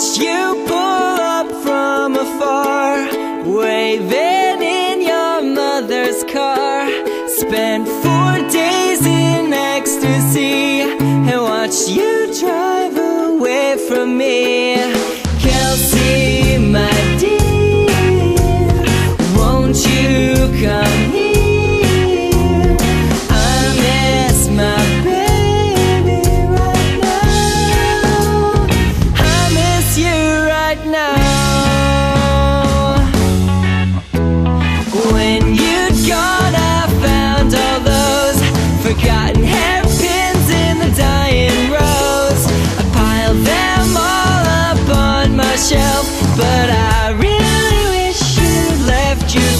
Watched you pull up from afar Waving in your mother's car. Spent four days in ecstasy And watched you drive away from me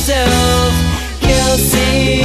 yourself. You'll see.